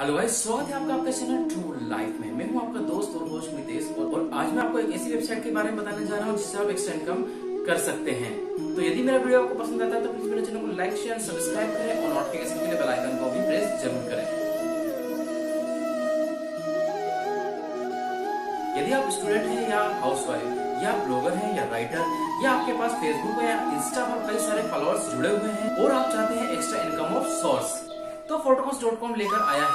Hello guys स्वागत है आपका आपके चैनल ट्रू लाइफ में। मैं हूँ आपका दोस्त और होस्ट मितेश और, और आज मैं आपको एक ऐसी वेबसाइट के बारे में बताने जा रहा हूँ जिससे आप एक्स्ट्रा इनकम कर सकते हैं। तो यदि मेरा वीडियो आपको पसंद आता है तो प्लीज़ मेरे चैनल को लाइक शेयर सब्सक्राइब करें और नोटिफिकेशन के लिए बेल आइकन को भी प्रेस ज़रूर करें। यदि आप स्टूडेंट हैं या हाउसवाइफ या ब्लॉगर हैं या राइटर या आपके पास फेसबुक या इंस्टा पर कई सारे फॉलोअर्स जुड़े हुए हैं और आप चाहते हैं एक्स्ट्रा इनकम ऑफ़ सोर्स तो फोटोकॉन्स लेकर आया है।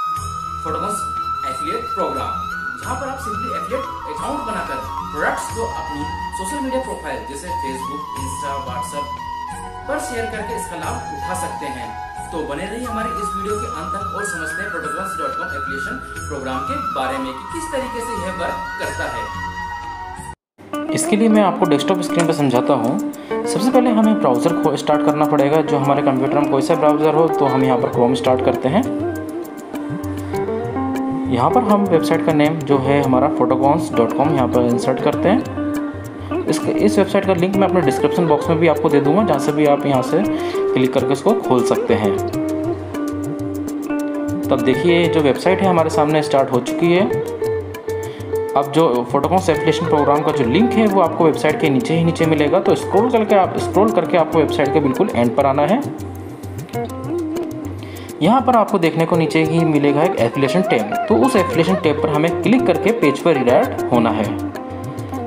फोटोकॉन्स एफिलिएट प्रोग्राम जहाँ पर आप सिंपली एफिलिएट अकाउंट बनाकर प्रोडक्ट्स को अपनी सोशल मीडिया प्रोफ़ाइल जैसे फेसबुक इंस्टा व्हाट्सएप पर शेयर करके इसका लाभ उठा सकते हैं। तो बने रहिए हमारे इस वीडियो के अंत तक और समझते हैं protocols dot com application program के बारे में कि किस तरीके से यह वर्क करता है। इसके लिए मैं आपको डेस्कटॉप स्क्रीन पर समझाता हूँ। सबसे पहले हमें ब्राउज़र को स्टार्ट करना पड़ेगा, जो हमारे कंप्यूटर में कोई सा ब्राउज़र हो तो हम यहाँ पर क्रोम स्टार्ट करते हैं। यहाँ पर हम वेबसाइट का नेम जो है हमारा फोटोकॉन्स डॉट कॉम यहाँ पर इंसर्ट करते हैं। इस इस वेबसाइट का लिंक मैं अपने डिस्क्रिप्शन बॉक्स में भी आपको दे दूँगा, जहाँ से भी आप यहाँ से क्लिक करके इसको खोल सकते हैं। तब देखिए जो वेबसाइट है हमारे सामने स्टार्ट हो चुकी है। अब जो फोटोकॉन्स एप्लीकेशन प्रोग्राम का जो लिंक है, वो आपको वेबसाइट के नीचे ही नीचे मिलेगा। तो स्क्रॉल करके आप स्क्रॉल करके आपको वेबसाइट के बिल्कुल एंड पर आना है। यहाँ पर आपको देखने को नीचे ही मिलेगा एक एफिलेशन टैब तो उस एफिलेशन टैब पर हमें क्लिक करके पेज पर रिडायरेक्ट होना है।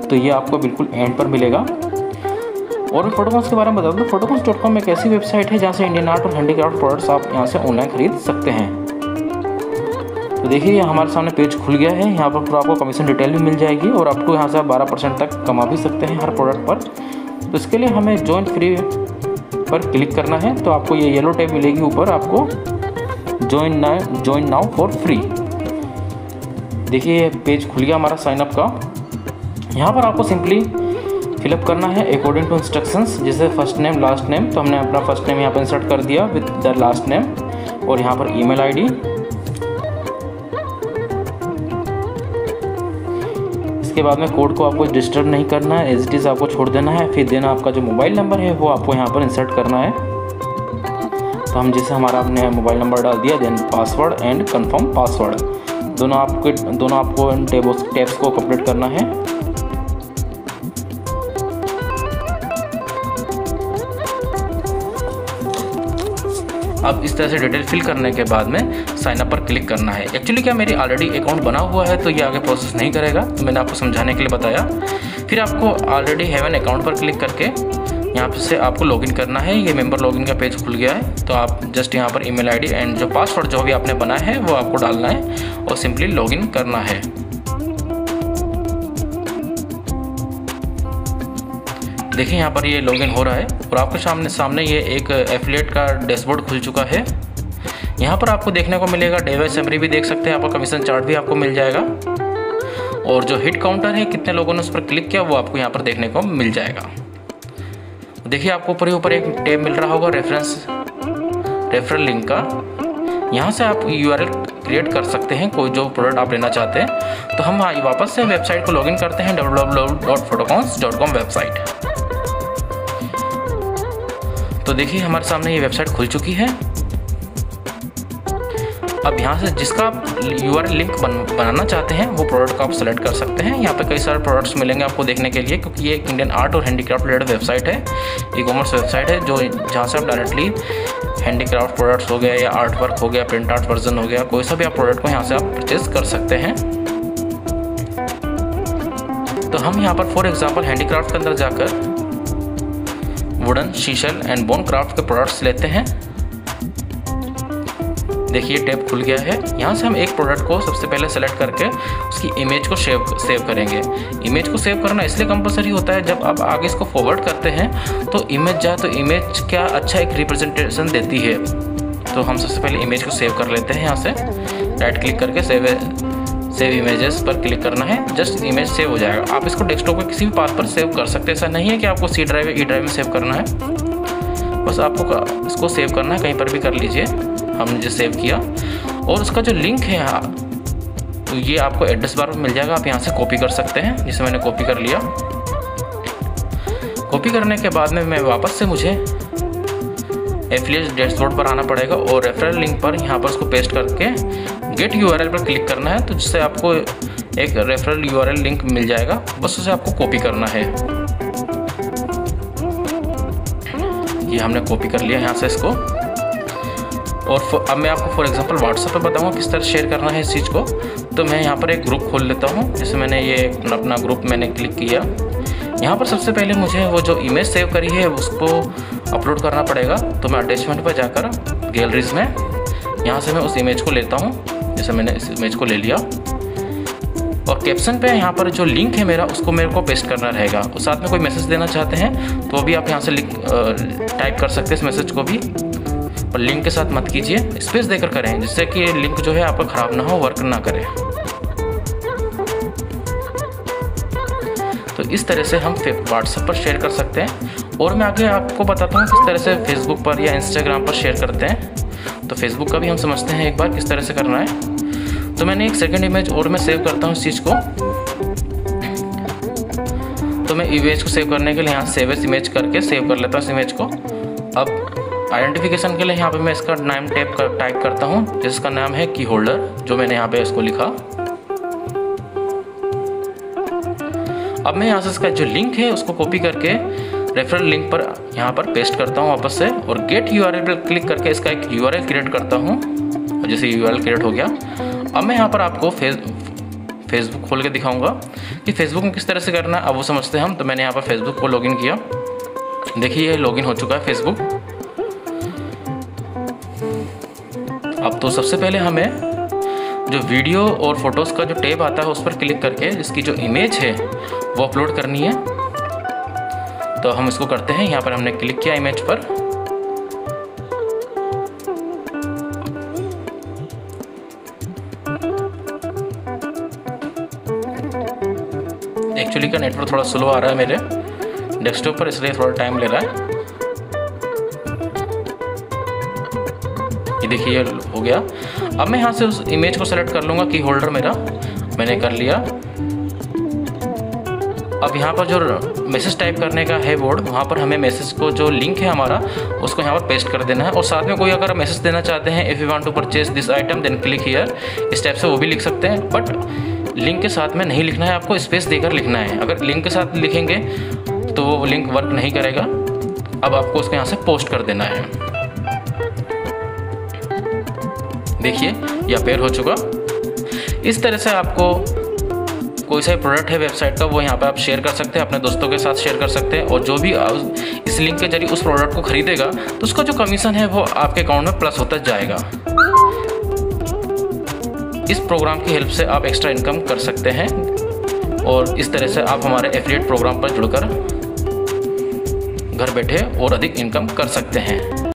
तो ये आपको बिल्कुल एंड पर मिलेगा। और मैं फोटोकॉन्स के बारे में बता दूँ फोटोकॉन्स डॉट कॉम एक ऐसी वेबसाइट है जहाँ से इंडियन आर्ट और हैंडीक्राफ्ट प्रोडक्ट्स आप यहाँ से ऑनलाइन खरीद सकते हैं। तो देखिए हमारे सामने पेज खुल गया है। यहाँ पर आपको कमीशन डिटेल भी मिल जाएगी और आपको यहाँ से आप बारह परसेंट तक कमा भी सकते हैं हर प्रोडक्ट पर। तो इसके लिए हमें जॉइन फ्री पर क्लिक करना है। तो आपको ये येलो टैब मिलेगी ऊपर, आपको join now join now for free देखिए, ये पेज खुल गया हमारा साइनअप का। यहाँ पर आपको सिंपली फिलअप करना है अकॉर्डिंग टू इंस्ट्रक्शंस जैसे फ़र्स्ट नेम लास्ट नेम तो हमने अपना फ़र्स्ट नेम यहाँ पर इंसर्ट कर दिया विद द लास्ट नेम और यहाँ पर ईमेल आईडी इसके बाद में कोड को आपको डिस्टर्ब नहीं करना है एज इट इज़ आपको छोड़ देना है, फिर देना आपका जो मोबाइल नंबर है, वो आपको यहाँ पर इंसर्ट करना है। तो हम जैसे हमारा आपने मोबाइल नंबर डाल दिया then password and confirm password दोनों आपके, दोनों आपको टैब्स को कंप्लीट करना है। अब इस तरह से डिटेल फिल करने के बाद में साइन अप पर क्लिक करना है। एक्चुअली क्या मेरी ऑलरेडी अकाउंट बना हुआ है तो ये आगे प्रोसेस नहीं करेगा? तो मैंने आपको समझाने के लिए बताया। फिर आपको ऑलरेडी हैवन अकाउंट पर क्लिक करके यहाँ से आपको लॉगिन करना है। ये मेंबर लॉगिन का पेज खुल गया है। तो आप जस्ट यहाँ पर ईमेल आईडी एंड जो पासवर्ड जो भी आपने बनाया है, वो आपको डालना है और सिंपली लॉगिन करना है। देखिए, यहाँ पर ये लॉगिन हो रहा है और आपके सामने सामने ये एक एफिलेट का डैशबोर्ड खुल चुका है। यहाँ पर आपको देखने को मिलेगा डेवाइस समरी भी देख सकते हैं, आपका कमीशन चार्ट भी आपको मिल जाएगा। और जो हिट काउंटर है, कितने लोगों ने उस पर क्लिक किया, वो आपको यहाँ पर देखने को मिल जाएगा। देखिए, आपको ऊपर ही ऊपर एक टैब मिल रहा होगा रेफरेंस रेफरल लिंक का। यहाँ से आप यूआरएल क्रिएट कर सकते हैं, कोई जो प्रोडक्ट आप लेना चाहते हैं। तो हम वापस से वेबसाइट को लॉगिन करते हैं www.photocons.com वेबसाइट तो देखिए हमारे सामने ये वेबसाइट खुल चुकी है। अब यहाँ से जिसका आप यू लिंक बन, बनाना चाहते हैं वो प्रोडक्ट को आप सेलेक्ट कर सकते हैं। यहाँ पे कई सारे प्रोडक्ट्स मिलेंगे आपको देखने के लिए क्योंकि ये एक इंडियन आर्ट और हैंडीक्राफ्ट रिलेटेड वेबसाइट है। ई कॉमर्स वेबसाइट है जो जहाँ से आप डायरेक्टली हैंडीक्राफ्ट प्रोडक्ट्स हो गया या आर्ट वर्क हो गया प्रिंट आर्ट वर्जन हो गया कोई सा भी आप प्रोडक्ट को यहाँ से आप परचेज कर सकते हैं। तो हम यहाँ पर फॉर एग्ज़ाम्पल हैंडीक्राफ्ट के अंदर जाकर wooden sisal and bone craft के प्रोडक्ट्स लेते हैं। देखिए टैब खुल गया है। यहाँ से हम एक प्रोडक्ट को सबसे पहले सेलेक्ट करके उसकी इमेज को सेव सेव करेंगे। इमेज को सेव करना इसलिए कंपलसरी होता है जब आप आगे इसको फॉरवर्ड करते हैं तो इमेज जाए तो इमेज क्या अच्छा एक रिप्रेजेंटेशन देती है। तो हम सबसे पहले इमेज को सेव कर लेते हैं यहाँ से। राइट क्लिक करके सेव सेव इमेजेस पर क्लिक करना है। जस्ट इमेज सेव हो जाएगा। आप इसको डेस्कटॉप पर किसी भी पाथ पर सेव कर सकते हैं। ऐसा नहीं है कि आपको सी ड्राइव या ई ड्राइव में सेव करना है। बस आपको इसको सेव करना है। कहीं पर भी कर लीजिए। हमने जो सेव किया। और उसका जो लिंक है यहाँ तो ये आपको एड्रेस बार में मिल जाएगा। आप यहाँ से कॉपी कर सकते हैं, जिसे मैंने कॉपी कर लिया। कॉपी करने के बाद में मैं वापस से मुझे एफिलिएट डैशबोर्ड पर आना पड़ेगा। और रेफरल लिंक पर यहाँ पर उसको पेस्ट करके गेट यू पर क्लिक करना है तो जिससे आपको एक रेफरल यू लिंक मिल जाएगा, बस उसे आपको कॉपी करना है। ये हमने कॉपी कर लिया यहाँ से इसको। और अब मैं आपको फॉर एग्जांपल व्हाट्सएप पे बताऊँगा किस तरह शेयर करना है इस चीज़ को। तो मैं यहाँ पर एक ग्रुप खोल लेता हूँ, जैसे मैंने ये अपना ग्रुप मैंने क्लिक किया। यहाँ पर सबसे पहले मुझे वो जो इमेज सेव करी है, उसको अपलोड करना पड़ेगा। तो मैं अटैचमेंट पर जाकर गैलरीज में यहाँ से मैं उस इमेज को लेता हूँ, जैसे मैंने इस इमेज को ले लिया। और कैप्शन पे यहाँ पर जो लिंक है मेरा, उसको मेरे को पेस्ट करना रहेगा। उस साथ में कोई मैसेज देना चाहते हैं तो भी आप यहाँ से टाइप कर सकते हैं इस मैसेज को भी। और लिंक के साथ मत कीजिए। स्पेस देकर करें, जिससे कि लिंक जो है आपका ख़राब ना हो वर्क ना करे। तो इस तरह से हम व्हाट्सएप पर शेयर कर सकते हैं। और मैं आगे आपको बताता हूँ किस तरह से फेसबुक पर या इंस्टाग्राम पर शेयर करते हैं। तो फेसबुक का भी हम समझते हैं एक बार किस तरह से करना है। तो मैंने एक सेकेंड इमेज और मैं सेव करता हूँ इस चीज़ को। तो मैं इमेज को सेव करने के लिए यहाँ सेव एस इमेज करके सेव कर लेता हूँ इस इमेज को। अब आइडेंटिफिकेशन के लिए यहाँ पे मैं इसका नाम टैप कर टाइप करता हूँ, जिसका नाम है की होल्डर जो मैंने यहाँ पे इसको लिखा। अब मैं यहाँ से इसका जो लिंक है, उसको कॉपी करके रेफरल लिंक पर यहाँ पर पेस्ट करता हूँ वापस से और गेट यू आर पर क्लिक करके इसका एक यू क्रिएट करता हूँ। जैसे यूआरएल क्रिएट हो गया, अब मैं यहाँ पर आपको फेस फेसबुक खोल के दिखाऊँगा कि फेसबुक में किस तरह से करना है। अब वो समझते हैं हम तो मैंने यहाँ पर फेसबुक को लॉगिन किया। देखिए, ये लॉगिन हो चुका है फेसबुक अब तो सबसे पहले हमें जो वीडियो और फ़ोटोज़ का जो टेब आता है उस पर क्लिक करके इसकी जो इमेज है, वो अपलोड करनी है। तो हम इसको करते हैं। यहाँ पर हमने क्लिक किया इमेज पर। एक्चुअली का नेटवर्क थोड़ा स्लो आ रहा है मेरे। डेस्कटॉप पर इसलिए थोड़ा टाइम ले रहा है। ये देखिए हो गया। अब मैं यहाँ से उस इमेज को सेलेक्ट कर लूँगा की होल्डर मेरा। मैंने कर लिया। अब यहाँ पर जो मैसेज टाइप करने का है बोर्ड वहाँ पर हमें मैसेज को जो लिंक है हमारा, उसको यहाँ पर पेस्ट कर देना है। और साथ में कोई अगर मैसेज देना चाहते हैं if you want to purchase this item then click here इस टाइप से वो भी लिख सकते हैं बट लिंक के साथ में नहीं लिखना है, आपको स्पेस देकर लिखना है। अगर लिंक के साथ लिखेंगे तो वो लिंक वर्क नहीं करेगा। अब आपको उसको यहाँ से पोस्ट कर देना है। देखिए, यह पेयर हो चुका। इस तरह से आपको कोई सा प्रोडक्ट है वेबसाइट का, वो यहाँ पर आप शेयर कर सकते हैं, अपने दोस्तों के साथ शेयर कर सकते हैं और जो भी इस लिंक के ज़रिए उस प्रोडक्ट को खरीदेगा तो उसका जो कमीशन है वो आपके अकाउंट में प्लस होता जाएगा। इस प्रोग्राम की हेल्प से आप एक्स्ट्रा इनकम कर सकते हैं और इस तरह से आप हमारे एफिलिएट प्रोग्राम पर जुड़कर घर बैठे और अधिक इनकम कर सकते हैं।